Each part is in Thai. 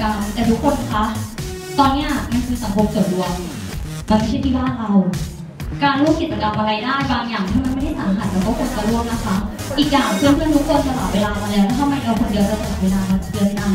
กรรม แต่ทุกคนคะ ตอนเนี้ยมันคือสังคมส่วนรวม มันไม่ใช่ที่บ้านเรา การร่วมกิจกรรมอะไรได้บางอย่างที่มันไม่ได้สังหารเราก็ควรจะร่วมนะคะ อีกอย่างเพื่อนๆทุกคนสละเวลามาแล้วถ้าไม่เราคนเดียวจะสละเวลามาเดือนหน้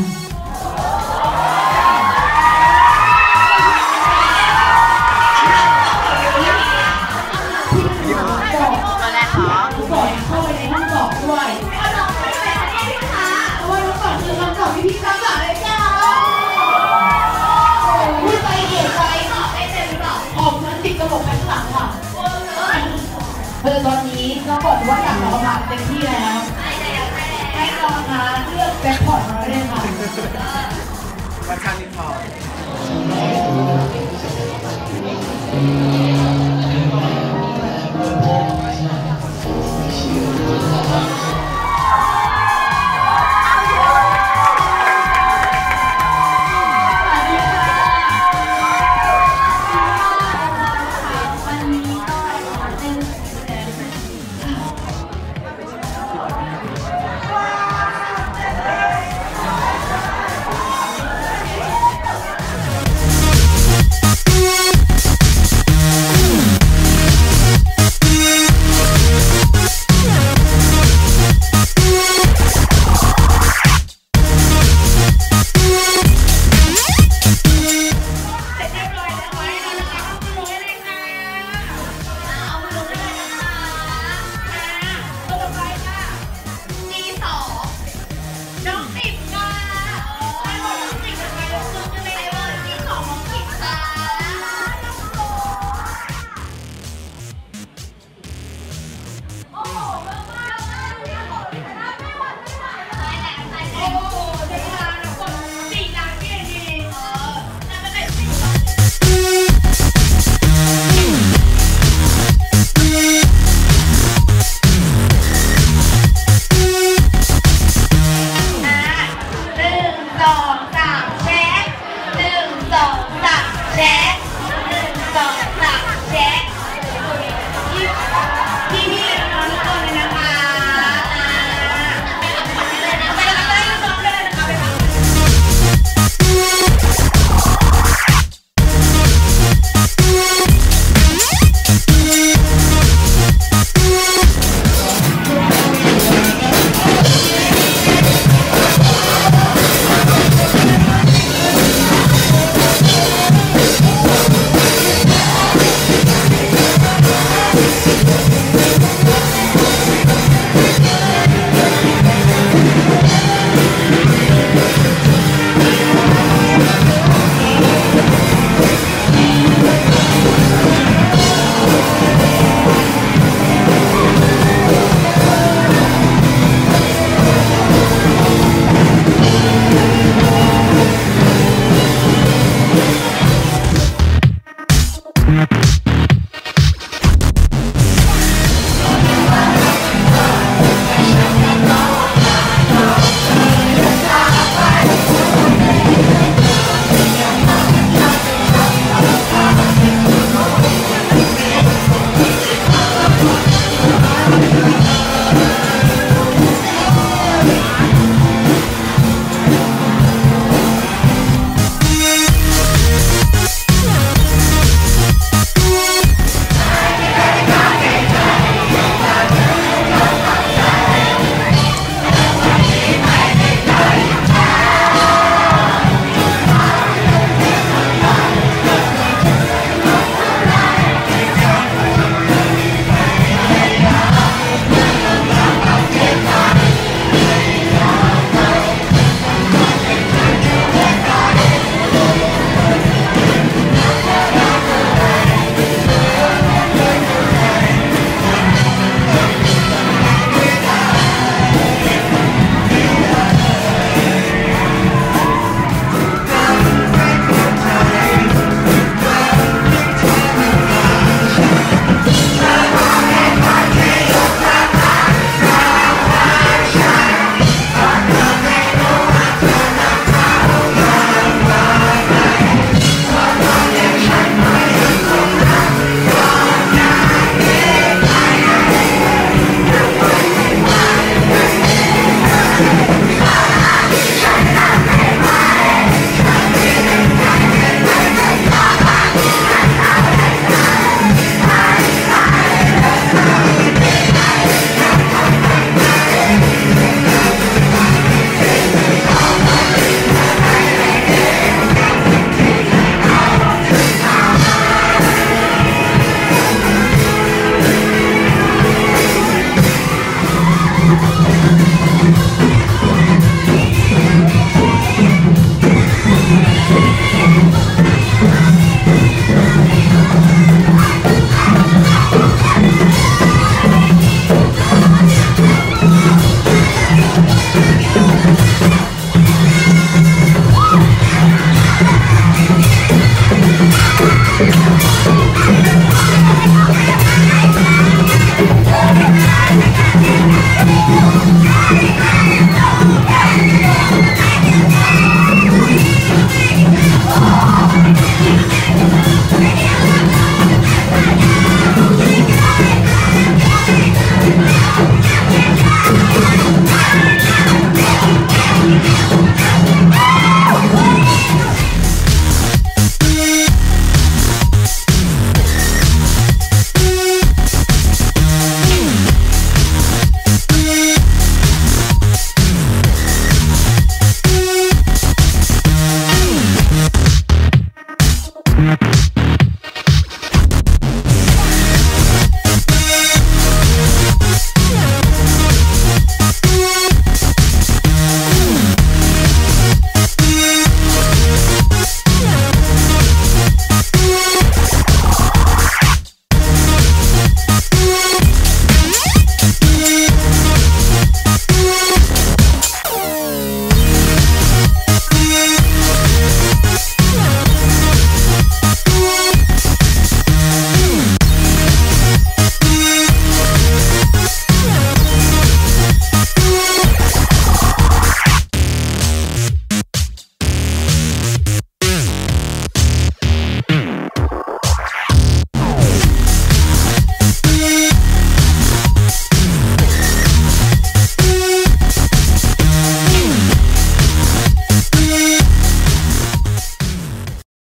ก่อนว่าอยากลองมาเต็มที่แล้วให้ลองนะเลือกแจ็คพอตมาเลยค่ะวันชาลิพอ Lord.